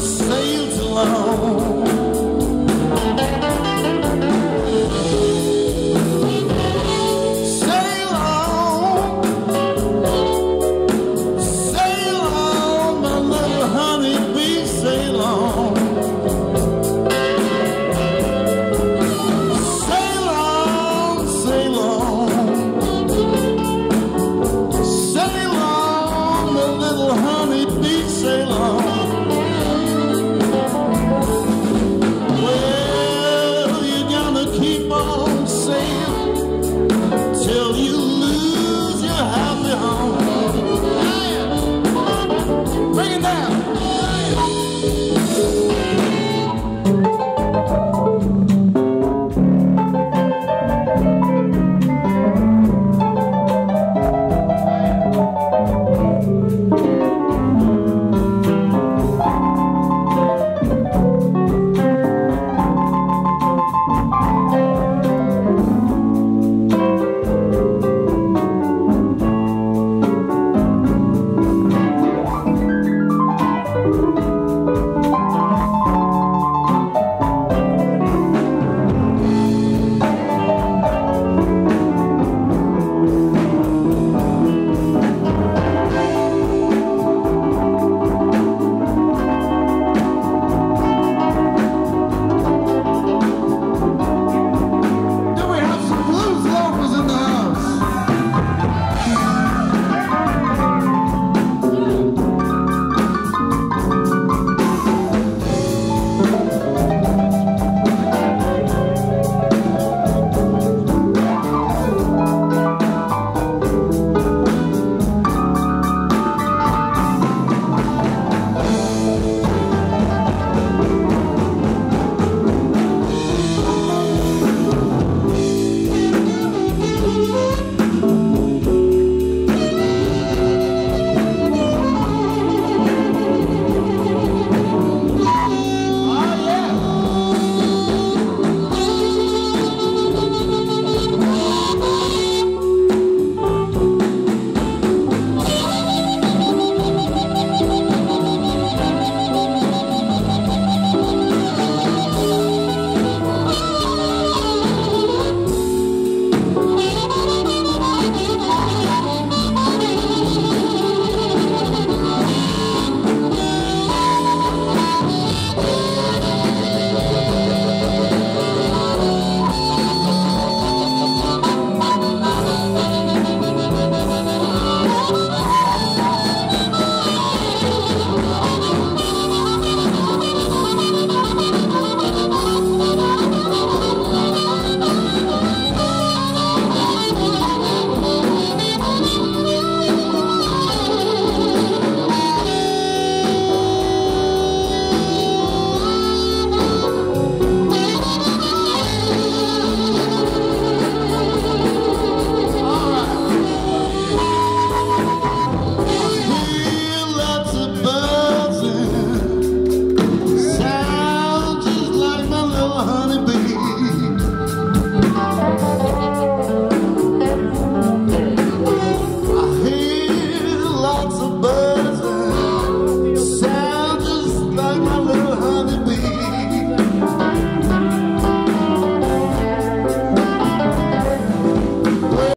say